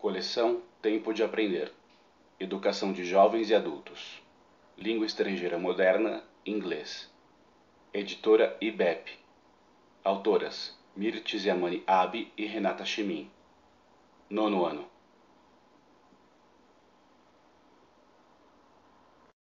Coleção Tempo de Aprender. Educação de Jovens e Adultos. Língua Estrangeira Moderna, Inglês. Editora IBEP. Autoras Mirtes Yamani Abi e Renata Chimin. Nono ano.